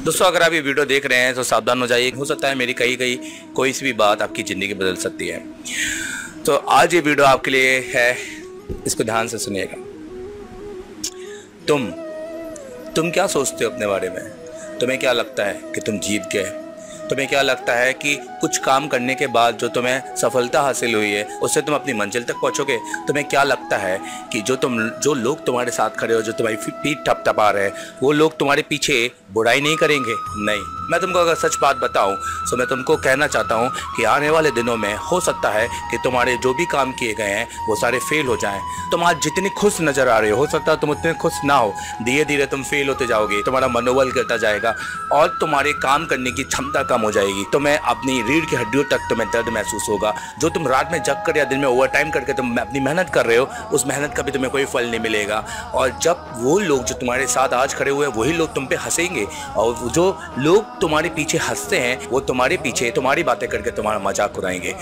दोस्तों, अगर आप ये वीडियो देख रहे हैं तो सावधान हो जाइए। हो सकता है मेरी कही गई कोई सी भी बात आपकी ज़िंदगी बदल सकती है। तो आज ये वीडियो आपके लिए है, इसको ध्यान से सुनिएगा। तुम तुम क्या सोचते हो अपने बारे में? तुम्हें क्या लगता है कि तुम जीत गए? तुम्हें क्या लगता है कि कुछ काम करने के बाद जो तुम्हें सफलता हासिल हुई है, उससे तुम अपनी मंजिल तक पहुंचोगे? तुम्हें क्या लगता है कि जो तुम, जो लोग तुम्हारे साथ खड़े हो, जो तुम्हारी पीठ टपा रहे हैं, वो लोग तुम्हारे पीछे बुराई नहीं करेंगे? नहीं। मैं तुमको अगर सच बात बताऊँ तो मैं तुमको कहना चाहता हूँ कि आने वाले दिनों में हो सकता है कि तुम्हारे जो भी काम किए गए हैं, वो सारे फेल हो जाएँ। तुम आज जितनी खुश नज़र आ रहे हो हो सकता है तुम उतने खुश ना हो धीरे धीरे तुम फेल होते जाओगे, तुम्हारा मनोबल गिरता जाएगा और तुम्हारे काम करने की क्षमता कम हो जाएगी। तुम्हें अपनी रीढ़ की हड्डियों तक तुम्हें दर्द महसूस होगा। जो तुम रात में जग कर या दिन में ओवर टाइम करके तुम अपनी मेहनत कर रहे हो, उस मेहनत का भी तुम्हें कोई फल नहीं मिलेगा। और जब वो लोग जो तुम्हारे साथ आज खड़े हुए हैं, वही लोग तुम पे हंसेंगे और जो लोग तुम्हारे पीछे हँसते हैं वो तुम्हारे पीछे तुम्हारी बातें करके तुम्हारा मज़ाक उड़ाएँगे।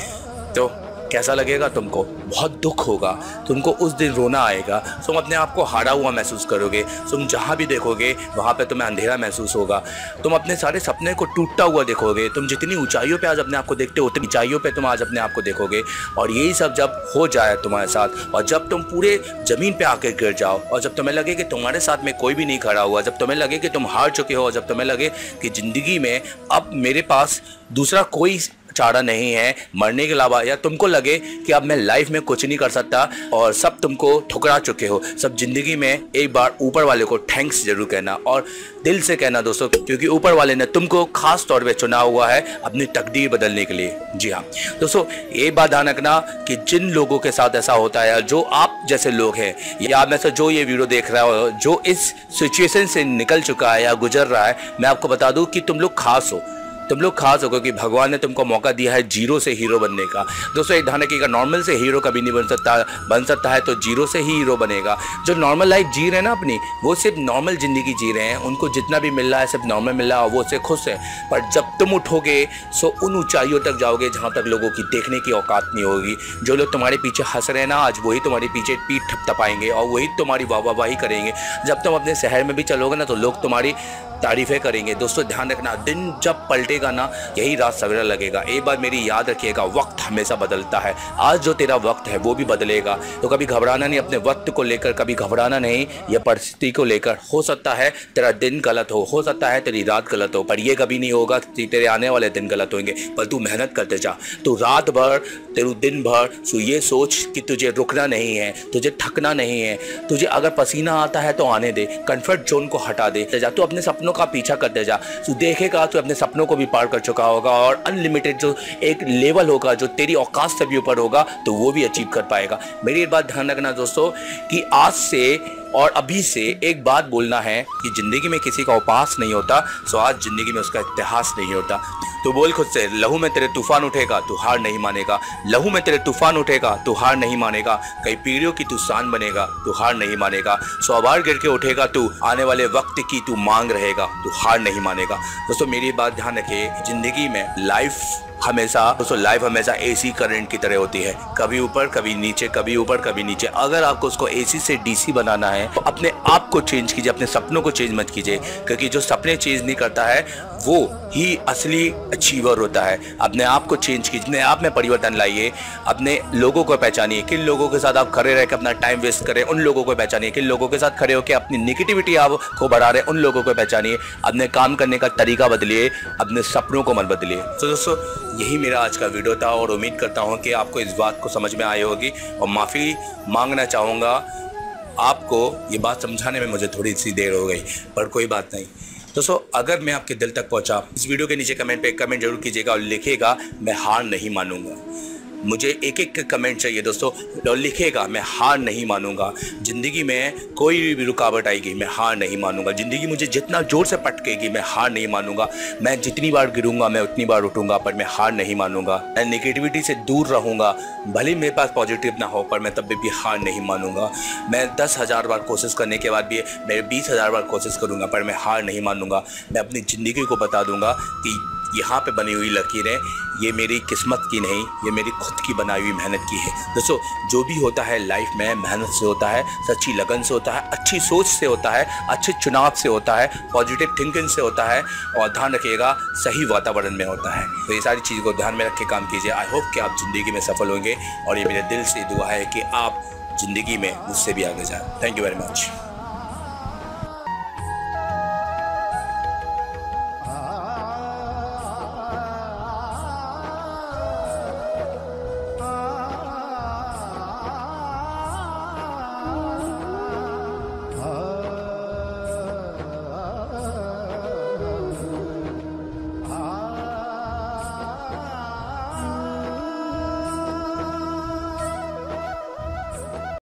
तो कैसा लगेगा तुमको? बहुत दुख होगा। तुमको उस दिन रोना आएगा। तुम अपने आप को हारा हुआ महसूस करोगे। तुम जहाँ भी देखोगे, वहाँ पे तुम्हें अंधेरा महसूस होगा। तुम अपने सारे सपने को टूटता हुआ देखोगे। तुम जितनी ऊंचाइयों पे आज अपने आप को देखते हो, उतनी ऊंचाइयों पे तुम आज अपने आप को देखोगे। और यही सब जब हो जाए तुम्हारे साथ, और जब तुम पूरे ज़मीन पे आके गिर जाओ, और जब तुम्हें लगे कि तुम्हारे साथ में कोई भी नहीं खड़ा हुआ, जब तुम्हें लगे कि तुम हार चुके हो जब तुम्हें लगे कि ज़िंदगी में अब मेरे पास दूसरा कोई चारा नहीं है, मरने के अलावा या तुमको लगे कि अब मैं लाइफ में कुछ नहीं कर सकता और सब तुमको ठुकरा चुके हो, सब ज़िंदगी में एक बार ऊपर वाले को थैंक्स ज़रूर कहना और दिल से कहना दोस्तों, क्योंकि ऊपर वाले ने तुमको खास तौर पर चुना हुआ है अपनी तकदीर बदलने के लिए। जी हाँ। दोस्तों, ये बात ध्यान रखना कि जिन लोगों के साथ ऐसा होता है, जो आप जैसे लोग हैं, या आप में से जो ये वीडियो देख रहा हो, जो इस सिचुएशन से निकल चुका है या गुजर रहा है, मैं आपको बता दूँ कि तुम लोग खास हो। तुम लोग खास हो क्योंकि भगवान ने तुमको मौका दिया है ज़ीरो से हीरो बनने का। दोस्तों, एक ध्यान रखिएगा नॉर्मल से हीरो कभी नहीं बन सकता बन सकता है तो ज़ीरो से ही हीरो बनेगा। जो नॉर्मल लाइफ जी रहे हैं ना अपनी, वो सिर्फ़ नॉर्मल ज़िंदगी जी रहे हैं। उनको जितना भी मिल रहा है, सिर्फ़ नॉर्मल मिल रहा है, वो उससे खुश है। पर जब तुम उठोगे, सो उन ऊंचाइयों तक जाओगे, जहाँ तक लोगों की देखने की औकात नहीं होगी। जो लोग तुम्हारे पीछे हंस रहे हैं ना, आज वही तुम्हारे पीछे पीठ थपथपाएँगे और वही तुम्हारी वाह वाही करेंगे। जब तुम अपने शहर में भी चलोगे ना तो लोग तुम्हारी तारीफ़ें करेंगे। दोस्तों, ध्यान रखना, दिन जब पलटेगा ना? यही रात सवेरा लगेगा। एक बार मेरी याद रखिएगा, वक्त हमेशा बदलता है। आज जो तेरा वक्त है, वो भी बदलेगा। तो कभी घबराना नहीं, अपने वक्त को लेकर कभी घबराना नहीं। या परिस्थिति को लेकर हो सकता है, तेरा दिन गलत हो। हो सकता है तेरी रात गलत हो, पर ये कभी नहीं होगा कि तेरे आने वाले दिन गलत होंगे। पर तू मेहनत करते जा। तो रात भर, तेरू दिन भर, तू ये सोच कि तुझे रुकना नहीं है, तुझे थकना नहीं है। तुझे अगर पसीना आता है तो आने दे। कंफर्ट जोन को हटा दे। जा तू अपने सपनों का पीछा करते जा। तू देखेगा तो अपने सपनों को भी पार कर चुका होगा और अनलिमिटेड जो एक लेवल होगा, जो तेरी औकात से भी ऊपर होगा तो वो भी अचीव कर पाएगा। मेरी एक बात ध्यान रखना दोस्तों, कि आज से और अभी से एक बात बोलना है कि ज़िंदगी में किसी का उपास नहीं होता सो आज ज़िंदगी में उसका इतिहास नहीं होता। तो बोल खुद से, लहू में तेरे तूफ़ान उठेगा, तू हार नहीं मानेगा। लहू में तेरे तूफ़ान उठेगा, तू हार नहीं मानेगा। कई पीढ़ियों की तू शान बनेगा, तू हार नहीं मानेगा। सौ बार गिर के उठेगा तू, आने वाले वक्त की तू मांग रहेगा, तू हार नहीं मानेगा। दोस्तों, मेरी बात ध्यान रखिए, ज़िंदगी में लाइफ हमेशा, दोस्तों लाइफ हमेशा एसी करंट की तरह होती है। कभी ऊपर, कभी नीचे, कभी ऊपर, कभी नीचे। अगर आपको उसको एसी से डीसी बनाना है तो अपने आप को चेंज कीजिए, अपने सपनों को चेंज मत कीजिए, क्योंकि जो सपने चेंज नहीं करता है, वो ही असली अचीवर होता है। अपने आप को चेंज कीजिए, अपने आप में परिवर्तन लाइए, अपने लोगों को पहचानिए किन लोगों के साथ आप खड़े रहकर अपना टाइम वेस्ट करें, उन लोगों को पहचानिए किन लोगों के साथ खड़े होकर अपनी निगेटिविटी आपको बढ़ा रहे उन लोगों को पहचानिए। अपने काम करने का तरीका बदलिए, अपने सपनों को मत बदलिए। तो दोस्तों यही मेरा आज का वीडियो था और उम्मीद करता हूँ कि आपको इस बात को समझ में आई होगी और माफ़ी मांगना चाहूँगा। आपको ये बात समझाने में मुझे थोड़ी सी देर हो गई, पर कोई बात नहीं। दोस्तों, अगर मैं आपके दिल तक पहुँचा, इस वीडियो के नीचे कमेंट पे कमेंट ज़रूर कीजिएगा और लिखिएगा, मैं हार नहीं मानूँगा। मुझे एक एक कमेंट चाहिए दोस्तों। लिखेगा, मैं हार नहीं मानूँगा। ज़िंदगी में कोई भी रुकावट आएगी, मैं हार नहीं मानूँगा। ज़िंदगी मुझे जितना ज़ोर से पटकेगी, मैं हार नहीं मानूँगा। मैं जितनी बार गिरूँगा, मैं उतनी बार उठूँगा, पर मैं हार नहीं मानूँगा। मैं नेगेटिविटी से दूर रहूँगा। भले मेरे पास पॉजिटिव ना हो, पर मैं तब भी हार नहीं मानूँगा। मैं दस हज़ार बार कोशिश करने के बाद भी, मैं बीस हज़ार बार कोशिश करूँगा, पर मैं हार नहीं मानूँगा। मैं अपनी ज़िंदगी को बता दूँगा कि यहाँ पे बनी हुई लकीरें ये मेरी किस्मत की नहीं, ये मेरी खुद की बनाई हुई मेहनत की है। दोस्तों, जो भी होता है लाइफ में मेहनत से होता है, सच्ची लगन से होता है, अच्छी सोच से होता है, अच्छे चुनाव से होता है पॉजिटिव थिंकिंग से होता है, और ध्यान रखिएगा, सही वातावरण में होता है। तो ये सारी चीज़ को ध्यान में रख के काम कीजिए। आई होप कि आप ज़िंदगी में सफल होंगे, और ये मेरे दिल से दुआ है कि आप ज़िंदगी में मुझसे भी आगे जाए। Thank you very much